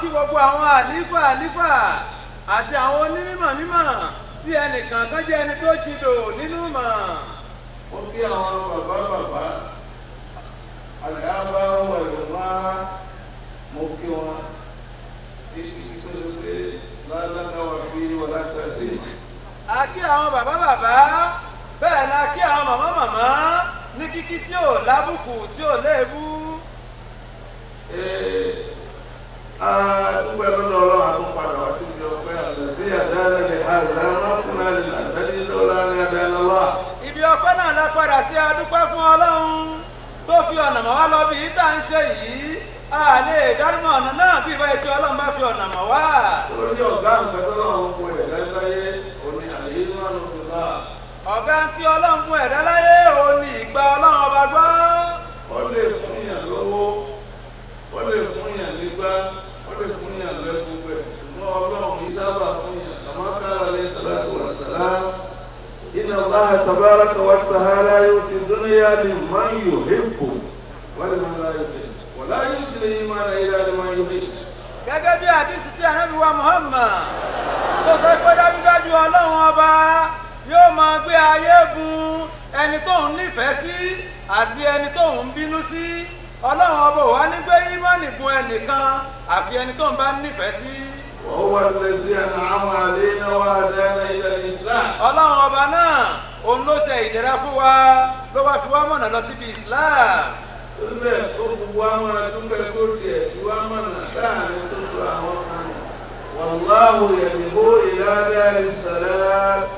kí gbogbo àwọn àlífà àlífà àti àwọn onímọ̀ mímọ̀ tí ẹnìkan kan jẹ́ ẹni tó jìdò nínú mọ̀. mo kí àwọn bàbá bàbá àlẹ́hábá wẹ̀rẹ̀ wá mo kí wọn kí tó lè pé ládàkà wà fi wọlé tẹ̀sí. a kí àwọn bàbá bàbá bẹ́ẹ̀ la kí àwọn màmá màmá ní kíkí tí ò lábùkù tí ò léèbú. Adúgbò ẹ̀rọ lọ́rọ̀ àtúnpadà wá síbi ọpẹ́ àlẹ́sí àdáyé lè ha ìdáná ibi ọpẹ́ náà la sí adúpẹ́ fún ọlọ́run tó fi ọ̀nà mọ̀ wá lọ bí à ń ṣe yìí a lè dánimọ̀ ọ̀nà náà bí ìbá ètò ọlọ́run bá fi ọ̀nà mọ̀ wá. Lórí ọ̀gá nǹkan tó lọ́wọ́ fún ẹ̀ láyé òní àlè máa ń lò náà. ọ̀gá tí ọlọ́run fún ẹ̀dá láyé ni ìgbà ọlọ́run ọba gbọ́. Wọ́n lè fún yàn lówó, wọ́n lè fún yàn nígbà, Allah tabaraka wa ta'ala yuti dunya liman yuhibbu wa liman la yuhibbu. Wa la yuti al-imana illa liman yuhibbu. gẹ́gẹ́ bí àdìsí tí ànábì wa Muhammad tó sọ pé dájúdájú ọlọ́run ọba yóò máa gbé ayé gun ẹni tó ń nífẹ̀ẹ́ sí àti ẹni tó ń bínú sí ọlọ́run ọba ò wá ní gbé ímánì gun ẹnìkan àfi ẹni tó ń bá nífẹ̀ẹ́ sí. وهو الذي أنعم علينا وهدانا Òun ló ṣe ìdẹ̀ra fún wa ló wá fi wá mọ̀nà lọ síbi Islam. Tó gbogbo àwọn ẹ̀dúgbẹ̀ tó tiẹ̀ tí wá mọ̀nà láàárín tó tó àwọn kan. Wàláhù yẹ̀dìbó ìlà dárí sàlá wàyàdí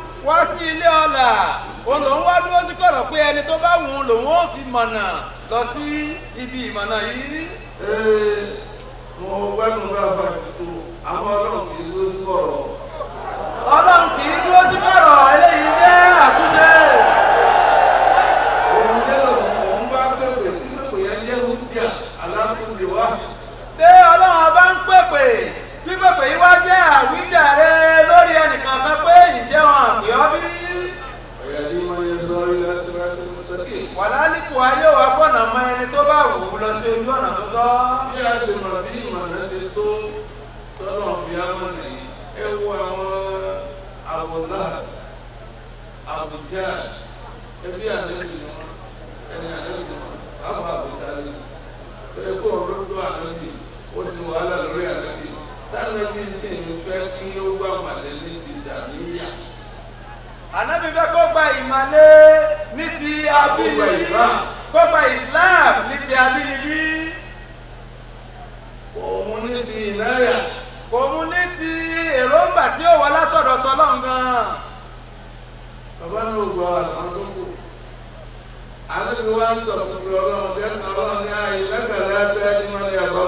wá sí ilé ọ̀la òun lòun wá dúró sí kọ̀rọ̀ pé ẹni tó bá wù ú ó fi mọ̀nà lọ sí ibi ìmọ̀nà yìí. Ee, mo gbẹ́nu bá bá tó àwọn ọlọ́run kì í ló sọ̀rọ̀. Ti tó tọ́lọ̀ fi ámọ̀ nìyí, ẹ wo àwọn àbùdá, àbùjá, ẹbí àdébì ni wọ́n, ẹni àdébì ni wọ́n, àwọn àbùjá ni. Bẹ́ẹ̀ kó olódó àdébì, ó ti wàhálà lórí àdébì. Tánàbí sì ń fẹ́ kí ó gbà màlẹ́ ní ti dàníyà. ànábì fẹ́ kó gba ìmàle ní ti Islam. kó gba Islam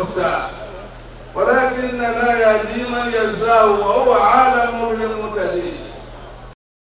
وابتاع ولكن لا يهدي من يزداه وهو عالم بالمتقين